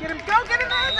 Get him. Go get another.